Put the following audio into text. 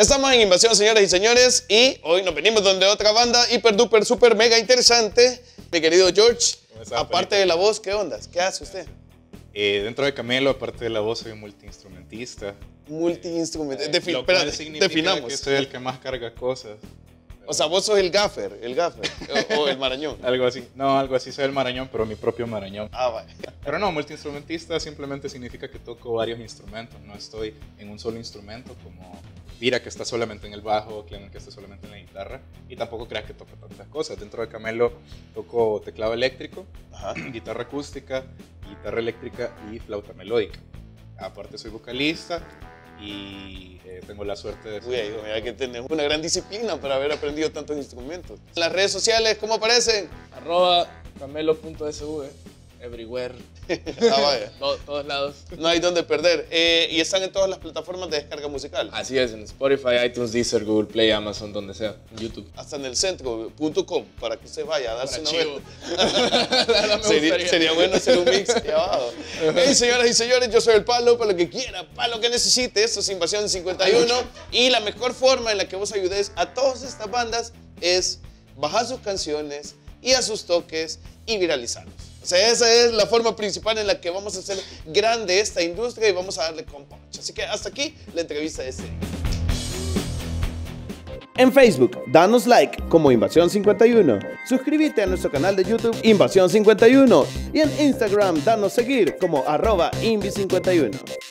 estamos en Invasión, señoras y señores, y hoy nos venimos donde otra banda hiper duper super mega interesante. Mi querido George, aparte de la voz, ¿qué ondas? ¿Qué hace usted? Eh, dentro de Camelo, aparte de la voz, soy multiinstrumentista. Multi-instrumento. Eh, Defi- lo cual espérate, significa definamos. que soy el que más carga cosas. O sea, vos sos el gaffer, el gaffer, o, o el marañón. Algo así. No, algo así. Soy el marañón, pero mi propio marañón. Ah, vaya. Pero no, multiinstrumentista simplemente significa que toco varios instrumentos. No estoy en un solo instrumento como Vira que está solamente en el bajo, Clement que está solamente en la guitarra. Y tampoco creas que toco tantas cosas. Dentro de Camelo toco teclado eléctrico, Ajá. guitarra acústica, guitarra eléctrica y flauta melódica. Aparte soy vocalista y eh, tengo la suerte de... Uy, hijo, mira que tenés una gran disciplina para haber aprendido tantos instrumentos. En las redes sociales, ¿cómo aparecen? Arroba camelo.sv, everywhere, Ah, vaya. to- todos lados. No hay donde perder. Eh, y están en todas las plataformas de descarga musical. Así es, en Spotify, iTunes, Deezer, Google Play, Amazon, donde sea, en YouTube. Hasta en el centro.com para que usted vaya a darse una Chivo. vuelta. Sería, sería bueno hacer un mix. Hey, señoras y señores, yo soy el Palo, para lo que quiera, para lo que necesite. Esto es Invasión 51. Y la mejor forma en la que vos ayudes a todas estas bandas es bajar sus canciones y a sus toques y viralizarlos. O sea, esa es la forma principal en la que vamos a hacer grande esta industria y vamos a darle con punch. Así que hasta aquí la entrevista de este día. En Facebook, danos like como Invasión 51. Suscríbete a nuestro canal de YouTube Invasión 51. Y en Instagram, danos seguir como arroba Invi51.